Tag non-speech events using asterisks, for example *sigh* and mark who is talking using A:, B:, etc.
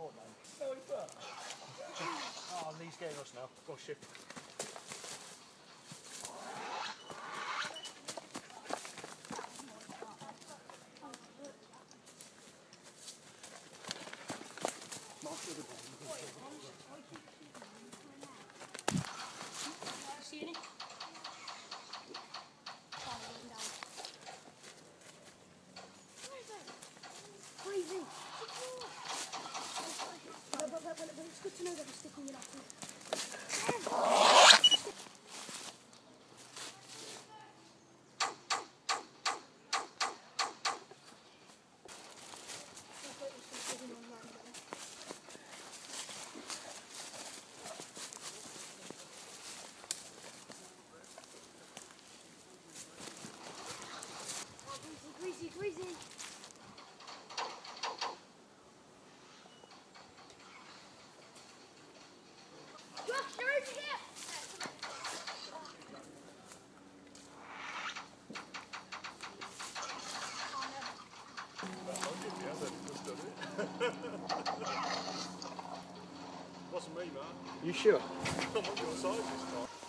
A: what, man? How is that? Oh, knee's getting us now. Go on, shift.
B: See Escuchen algo de este
A: Wasn't me, man.
C: You sure? *laughs*
A: I'm on your side this time.